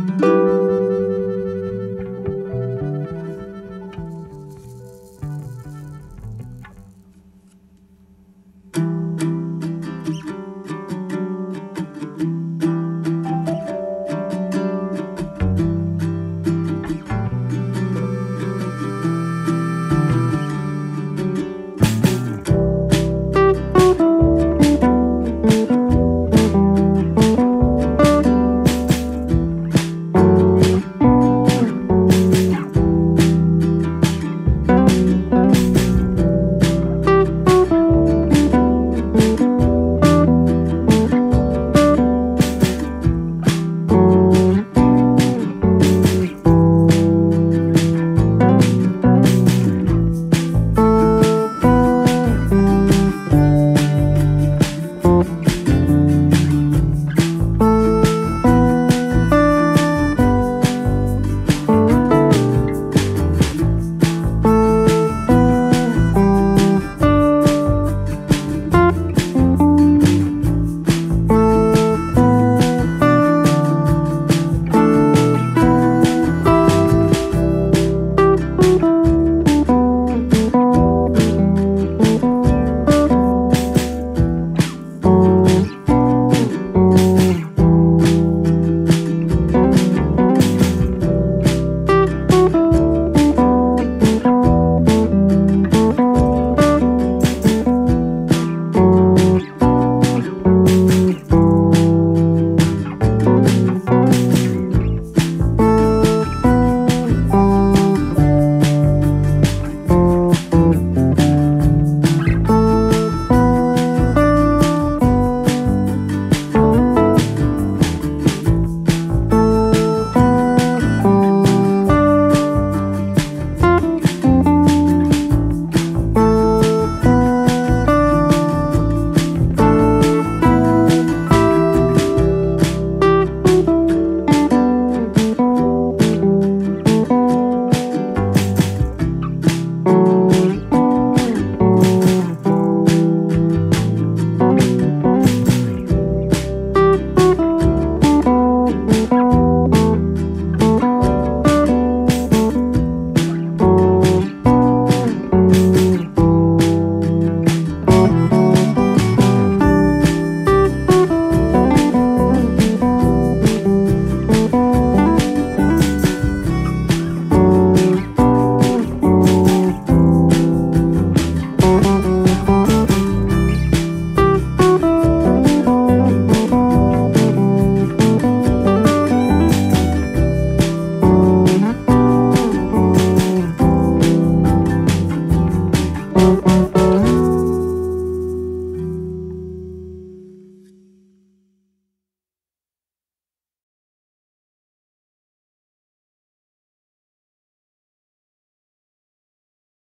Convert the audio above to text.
Bye.